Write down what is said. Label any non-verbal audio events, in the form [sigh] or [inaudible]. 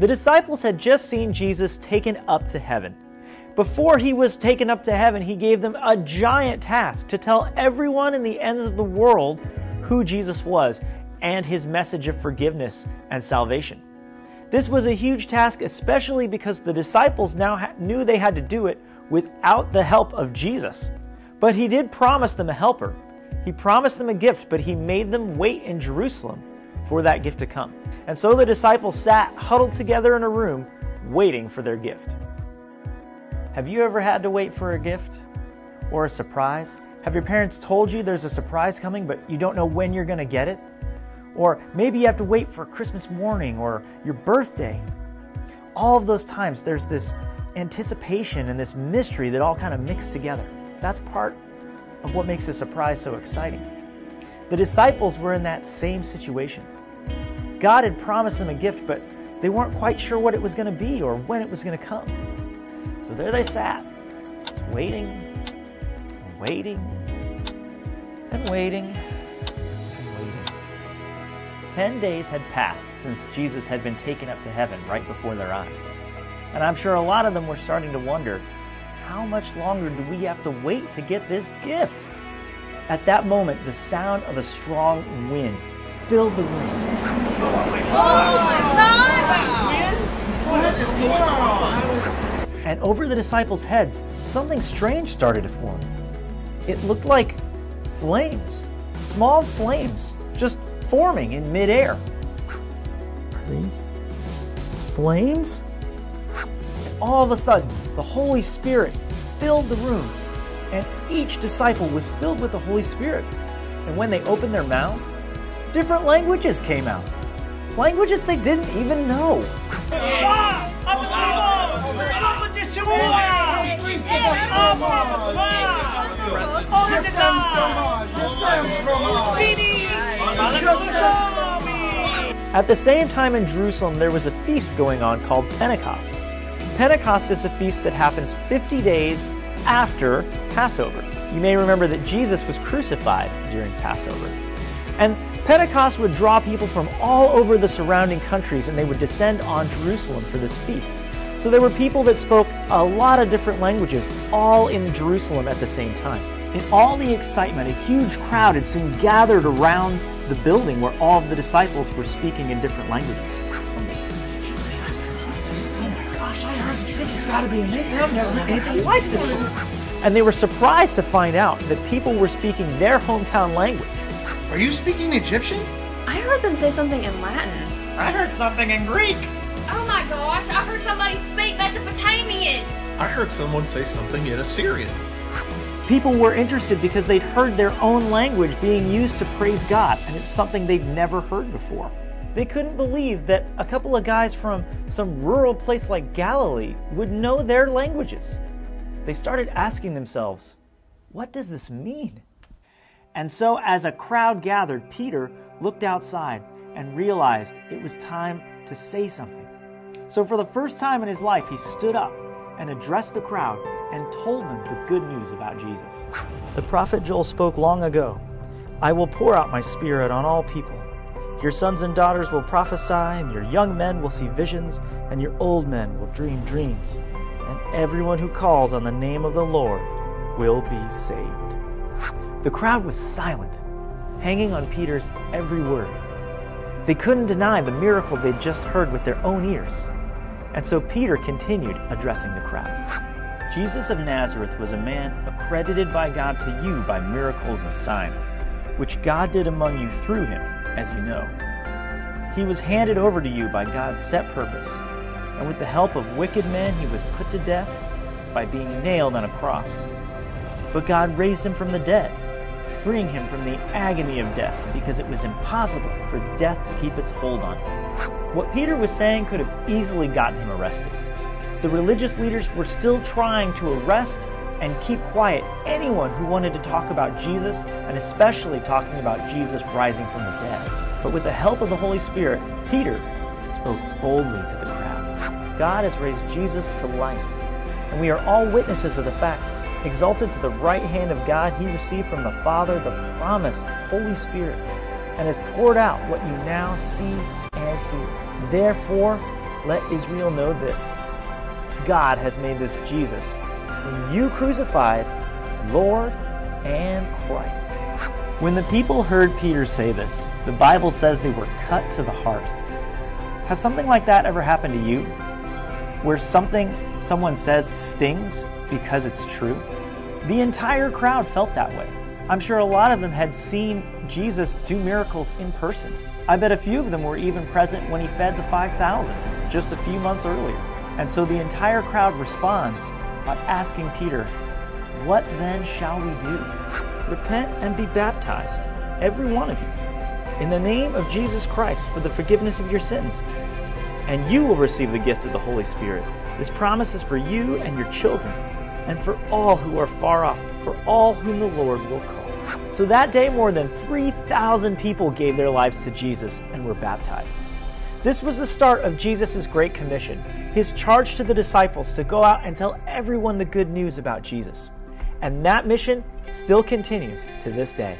The disciples had just seen Jesus taken up to heaven. Before he was taken up to heaven, he gave them a giant task to tell everyone in the ends of the world who Jesus was and his message of forgiveness and salvation. This was a huge task, especially because the disciples now knew they had to do it without the help of Jesus. But he did promise them a helper. He promised them a gift, but he made them wait in Jerusalem for that gift to come. And so the disciples sat huddled together in a room, waiting for their gift. Have you ever had to wait for a gift or a surprise? Have your parents told you there's a surprise coming, but you don't know when you're going to get it? Or maybe you have to wait for Christmas morning or your birthday. All of those times, there's this anticipation and this mystery that all kind of mix together. That's part of what makes a surprise so exciting. The disciples were in that same situation. God had promised them a gift, but they weren't quite sure what it was going to be or when it was going to come. So there they sat, waiting, and waiting, and waiting, and waiting. Ten days had passed since Jesus had been taken up to heaven right before their eyes. And I'm sure a lot of them were starting to wonder how much longer do we have to wait to get this gift? At that moment, the sound of a strong wind filled the room. Oh my God! What is going on? And over the disciples' heads, something strange started to form. It looked like flames, small flames, just forming in midair. Are these flames? And All of a sudden, the Holy Spirit filled the room, and each disciple was filled with the Holy Spirit. And when they opened their mouths, different languages came out. Languages they didn't even know. At the same time in Jerusalem, there was a feast going on called Pentecost. Pentecost is a feast that happens 50 days after Passover. You may remember that Jesus was crucified during Passover. And Pentecost would draw people from all over the surrounding countries and they would descend on Jerusalem for this feast. So there were people that spoke a lot of different languages, all in Jerusalem at the same time. In all the excitement, a huge crowd had soon gathered around the building where all of the disciples were speaking in different languages. This has got to be amazing. I've never anything like this. And they were surprised to find out that people were speaking their hometown language. Are you speaking Egyptian? I heard them say something in Latin. I heard something in Greek. Oh my gosh, I heard somebody speak Mesopotamian. I heard someone say something in Assyrian. People were interested because they'd heard their own language being used to praise God, and it's something they'd never heard before. They couldn't believe that a couple of guys from some rural place like Galilee would know their languages. They started asking themselves, what does this mean? And so, as a crowd gathered, Peter looked outside and realized it was time to say something. So, for the first time in his life, he stood up and addressed the crowd and told them the good news about Jesus. The prophet Joel spoke long ago I will pour out my spirit on all people. Your sons and daughters will prophesy, and your young men will see visions, and your old men will dream dreams. And everyone who calls on the name of the Lord will be saved. The crowd was silent, hanging on Peter's every word. They couldn't deny the miracle they'd just heard with their own ears. And so Peter continued addressing the crowd. Jesus of Nazareth was a man accredited by God to you by miracles and signs, which God did among you through him, as you know. He was handed over to you by God's set purpose, and with the help of wicked men, he was put to death by being nailed on a cross. But God raised him from the dead, freeing him from the agony of death because it was impossible for death to keep its hold on him. What Peter was saying could have easily gotten him arrested. The religious leaders were still trying to arrest and keep quiet anyone who wanted to talk about Jesus, and especially talking about Jesus rising from the dead. But with the help of the Holy Spirit, Peter spoke boldly to the crowd. God has raised Jesus to life, and we are all witnesses of the fact. Exalted to the right hand of God, he received from the Father the promised Holy Spirit and has poured out what you now see and hear. Therefore, let Israel know this God has made this Jesus, whom you crucified, Lord and Christ. When the people heard Peter say this, the Bible says they were cut to the heart. Has something like that ever happened to you? Where something someone says stings because it's true? The entire crowd felt that way. I'm sure a lot of them had seen Jesus do miracles in person. I bet a few of them were even present when he fed the 5,000 just a few months earlier. And so the entire crowd responds by asking Peter, What then shall we do? [laughs] Repent and be baptized, every one of you, in the name of Jesus Christ for the forgiveness of your sins. And you will receive the gift of the Holy Spirit. This promise is for you and your children, and for all who are far off, for all whom the Lord will call. So that day, more than 3,000 people gave their lives to Jesus and were baptized. This was the start of Jesus' Great Commission, his charge to the disciples to go out and tell everyone the good news about Jesus. And that mission still continues to this day.